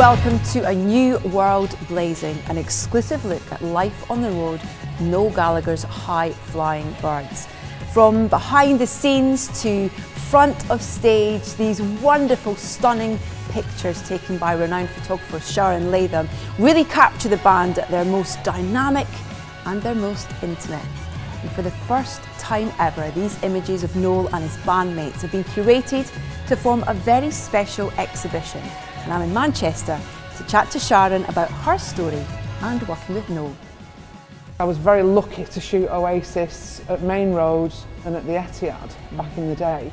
Welcome to a new world blazing, an exclusive look at life on the road, Noel Gallagher's high flying birds. From behind the scenes to front of stage, these wonderful, stunning pictures taken by renowned photographer Sharon Latham really capture the band at their most dynamic and their most intimate. And for the first time ever, these images of Noel and his bandmates have been curated to form a very special exhibition. And I'm in Manchester to chat to Sharon about her story and working with Noel. I was very lucky to shoot Oasis at Maine Road and at the Etihad back in the day.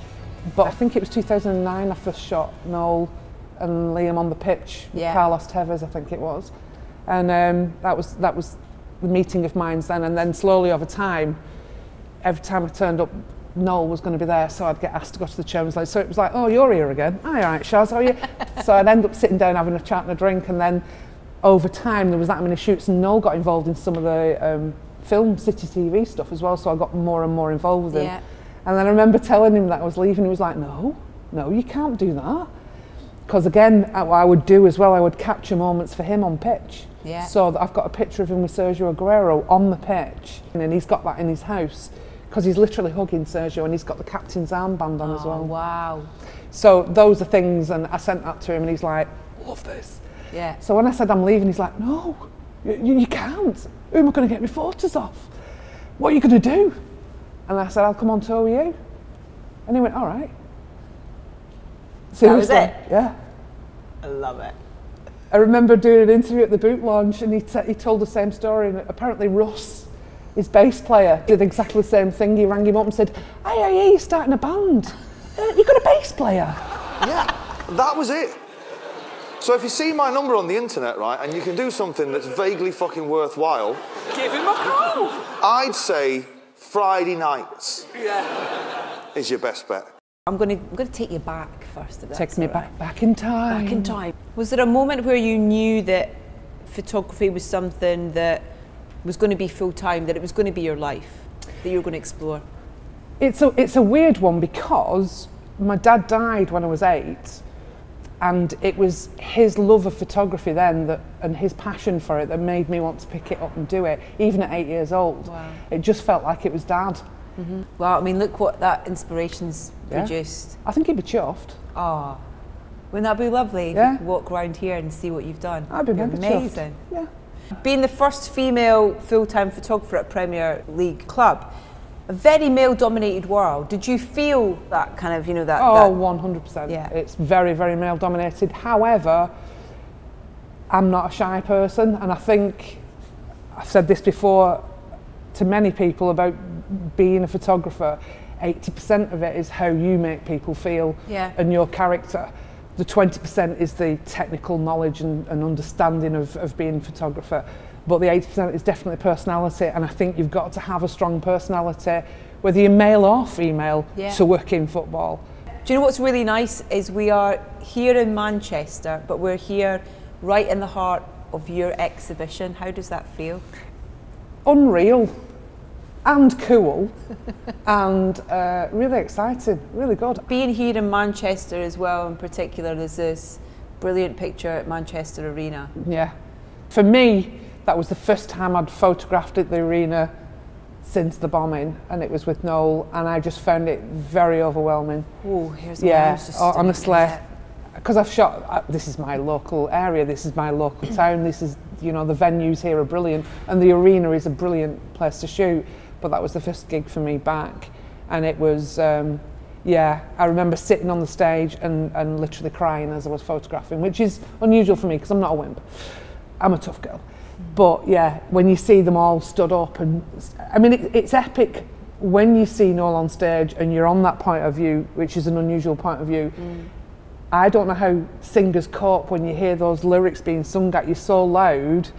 But I think it was 2009 I first shot Noel and Liam on the pitch Yeah. Carlos Tevez, I think it was. And um, that was that was the meeting of minds then. And then slowly over time, every time I turned up, Noel was going to be there, so I'd get asked to go to the chairman's lounge. So it was like, oh, you're here again. Hi, all right, Shaz, how are you? so I'd end up sitting down having a chat and a drink, and then over time there was that many shoots, and Noel got involved in some of the um, film City TV stuff as well. So I got more and more involved with him. Yeah. And then I remember telling him that I was leaving. He was like, no, no, you can't do that. Because again, what I would do as well, I would capture moments for him on pitch. Yeah. So that I've got a picture of him with Sergio Aguero on the pitch, and he's got that in his house because he's literally hugging Sergio, and he's got the captain's armband on as Oh, well. wow. So those are things, and I sent that to him, and he's like, "Love this." Yeah. So when I said I'm leaving, he's like, "No, you, you, can't. Who am I going to get my photos off? What are you going to do?" And I said, "I'll come on tour with you." And he went, "All right." That was it? Yeah. I love it. I remember doing an interview at the boot launch and he, t- he told the same story and apparently Russ, his bass player, did exactly the same thing. He rang him up and said, hey, hey, hey, you're starting a band. Uh, you got a bass player? Yeah, that was it. So if you see my number on the internet, right, and you can do something that's vaguely fucking worthwhile, Give him a call. I'd say Friday nights is your best bet. I'm going to I'm going to take you back first. If that's Takes me all right. back, back in time. Back in time. Was there a moment where you knew that photography was something that was going to be full time, that it was going to be your life, that you were going to explore? It's a, it's a weird one because my dad died when I was eight, and it was his love of photography then that, and his passion for it that made me want to pick it up and do it, even at eight years old. Wow. It just felt like it was dad. Mm-hmm. Well, I mean, look what that inspiration's Yeah. produced. I think he'd be chuffed. Oh, wouldn't that be lovely? if you Yeah. walk around here and see what you've done. I'd be You're chuffed. amazing. Yeah. Being the first female full-time photographer at Premier League club, a very male-dominated world. Did you feel that kind of, you know, that? Oh, that 100%. Yeah. It's very, very male dominated. However, I'm not a shy person, and I think I've said this before to many people about being a photographer. 80% of it is how you make people feel Yeah. and your character. The 20% is the technical knowledge and, and understanding of, of being a photographer. But the 80% is definitely personality, and I think you've got to have a strong personality, whether you're male or female, Yeah. to work in football. Do you know what's really nice is we are here in Manchester, but we're here right in the heart of your exhibition. How does that feel? unreal and cool and uh, really exciting, really good. Being here in Manchester as well, in particular, there's this brilliant picture at Manchester Arena. Yeah. For me, that was the first time I'd photographed at the arena since the bombing, and it was with Noel, and I just found it very overwhelming. Oh, here's the Yeah, oh, honestly, because I've shot. Uh, this is my local area. This is my local town. This is, you know, the venues here are brilliant, and the arena is a brilliant place to shoot. But that was the first gig for me back, and it was. Um, yeah, I remember sitting on the stage and, and literally crying as I was photographing, which is unusual for me because I'm not a wimp. I'm a tough girl. But yeah, when you see them all stood up, and I mean, it, it's epic when you see Noel on stage and you're on that point of view, which is an unusual point of view. I don't know how singers cope when you hear those lyrics being sung at you so loud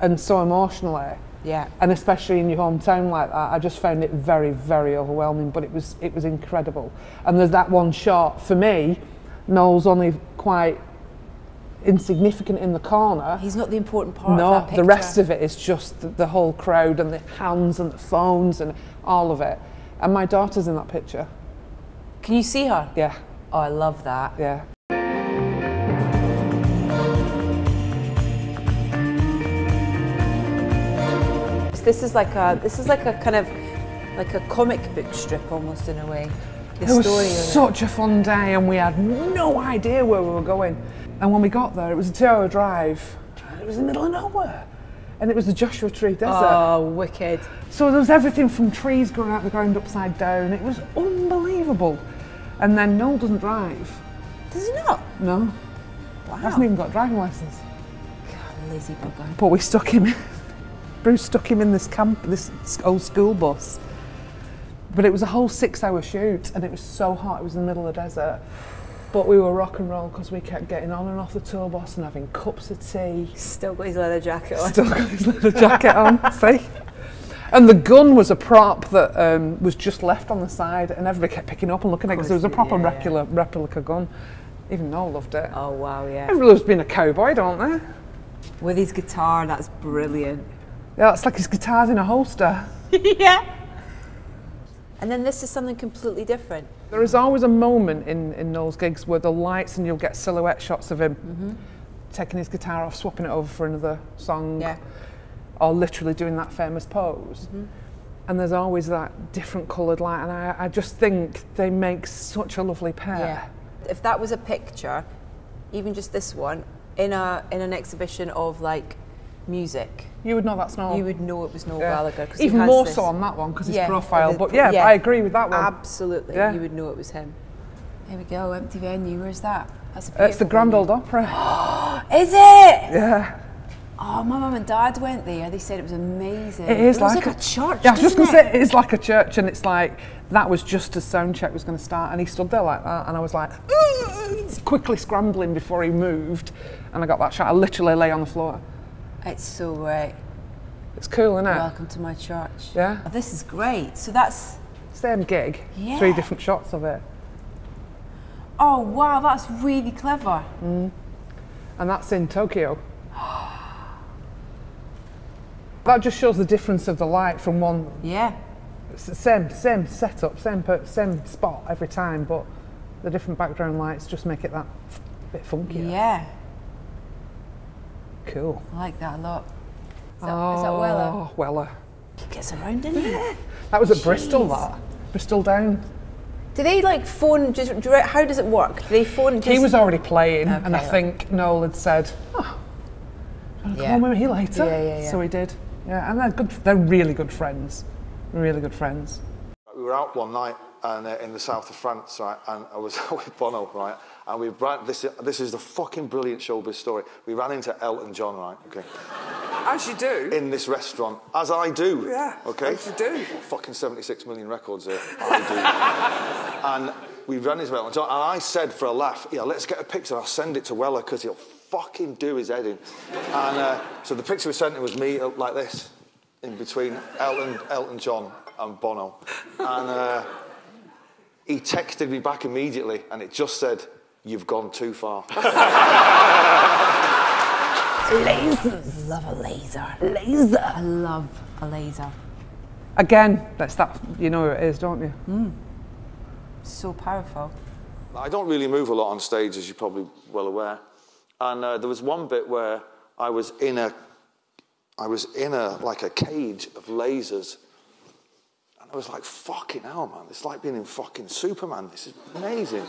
and so emotionally. Yeah. And especially in your hometown like that, I just found it very, very overwhelming. But it was it was incredible. And there's that one shot for me. Noel's only quite insignificant in the corner. He's not the important part of No, that picture. the rest of it is just the, the whole crowd and the hands and the phones and all of it. And my daughter's in that picture. Can you see her? Yeah, Oh, I love that. yeah. This is like a this is like a kind of like a comic book strip almost in a way. The It was story it. such a fun day, and we had no idea where we were going. And when we got there, it was a two-hour drive. It was in the middle of nowhere, and it was the Joshua Tree Desert. Oh, wicked. So there was everything from trees growing out the ground upside down. It was unbelievable. And then Noel doesn't drive. Does he not? No, Wow. He hasn't even got a driving license. God, lazy bugger. But we stuck him. Bruce stuck him in this camp, this old school bus. But it was a whole six-hour shoot, and it was so hot. It was in the middle of the desert. But we were rock and roll because we kept getting on and off the tour bus and having cups of tea. Still got his leather jacket on. Still got his leather jacket on. See. And the gun was a prop that um, was just left on the side, and everybody kept picking up and looking at it because it was a proper yeah, yeah. replica, replica gun. Even Noel loved it. Oh wow, yeah. Everybody loves being a cowboy, don't they? With his guitar, that's brilliant. Yeah, it's like his guitar's in a holster. yeah. And then this is something completely different. There is always a moment in, in Noel's gigs where the lights and you'll get silhouette shots of him mm-hmm. taking his guitar off, swapping it over for another song, Yeah. or literally doing that famous pose. Mm-hmm. And there's always that different coloured light, and I, I just think they make such a lovely pair. Yeah. If that was a picture, even just this one, in a in an exhibition of like music, You would know that's Noel. you would know it was Noel Yeah. Gallagher. 'cause he Even more this- so on that one because his Yeah, profile. the But yeah, yeah. I agree with that one. Absolutely, Yeah. you would know it was him. There we go, empty venue. Where's that? That's a it's the Grand venue. Old Opera. Is it? yeah. Oh, my mum and dad went there. They said it was amazing. It is looks like, like, a, church. Yeah, I was just going to say it is like a church, and it's like that was just as sound check was going to start, and he stood there like that, and I was like quickly scrambling before he moved, and I got that shot. I literally lay on the floor. It's so great. It's cool, isn't it? Welcome to my church. Yeah. Oh, this is great. So that's. Same gig, Yeah. three different shots of it, Oh wow, that's really clever. Mm. and that's in Tokyo. That just shows the difference of the light from one Yeah. It's the same same setup, same per, same spot every time, but the different background lights just make it that bit funkier. Yeah. Cool. I like that a lot. Is that, is that Weller? Oh, Weller. He gets around, doesn't he? That was at Bristol. That Bristol down. Do they like phone? Just, how does it work? Do they phone? Just, He was already playing, and I Okay. think Noel had said, "Oh, do you want to Yeah. come on with me later?" Yeah, yeah, yeah. So he did. Yeah, and they're good. They're really good friends. Really good friends. We were out one night and, uh, in the south of France, right, and I was out with Bono, right, and we ran, this, this is the fucking brilliant showbiz story. We ran into Elton John, right, okay, As you do. in this restaurant, as I do, Yeah, okay? as you do. Fucking 76 million records here, I do. and we ran into Elton John, and I said for a laugh, yeah, let's get a picture, I'll send it to Weller, because he'll fucking do his head in. And uh, so the picture we sent him was me uh, like this, in between Elton, Elton John and Bono. And uh, he texted me back immediately, and it just said, You've gone too far. lasers. Love a laser. Laser. I love a laser. Again, that's that. You know who it is, don't you? So powerful. I don't really move a lot on stage, as you're probably well aware. And uh, there was one bit where I was in a, I was in a like a cage of lasers, and I was like, "Fucking hell, man! It's like being in fucking Superman. This is amazing."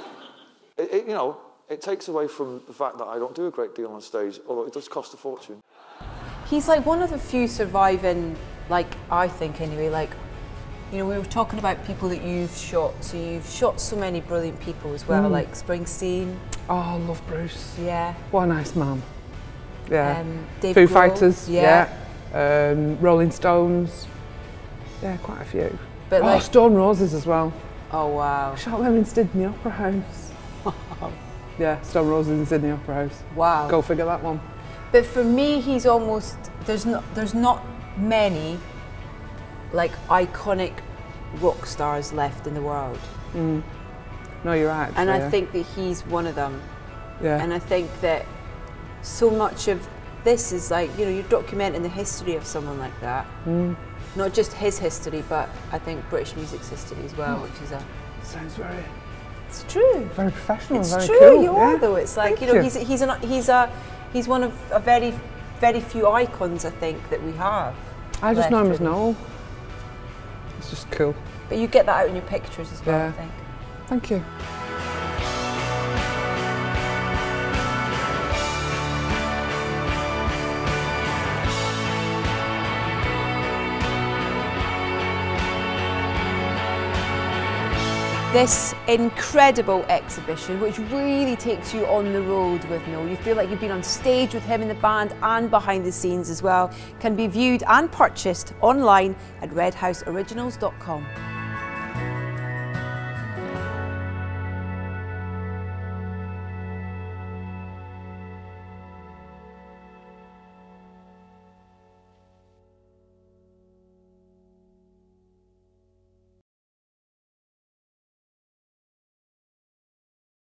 It, it, you know, it takes away from the fact that I don't do a great deal on stage, although it does cost a fortune. He's like one of the few surviving, like I think anyway, like you know, we were talking about people that you've shot. So you've shot so many brilliant people as well, like Springsteen, Oh, I love Bruce. yeah, What a nice man. Yeah. um, Dave Foo Grohl, Fighters, yeah. yeah. Um, Rolling Stones, yeah, quite a few. But oh, like- Stone Roses as well. Oh wow, Shot them in Sydney Opera House. yeah, Stone Roses in Sydney Opera House. wow. Go figure that one. But for me, he's almost there's not there's not many like iconic rock stars left in the world, No, you're right. and I yeah. think that he's one of them. yeah. And I think that so much of this is like, you know, you're documenting the history of someone like that. Mm. Not just his history, but I think British music's history as Mm. well, which is a. sounds very, It's true. very professional. It's very true. cool. You are yeah. though. It's like Thank you know, you. he's he's an, he's a he's one of a very very few icons I think that we have. I just know him as. Noel. It's just cool. But you get that out in your pictures as well, Yeah. I think. Thank you. This incredible exhibition, which really takes you on the road with Noel. You feel like you've been on stage with him in the band and behind the scenes as well, can be viewed and purchased online at redhouseoriginals.com.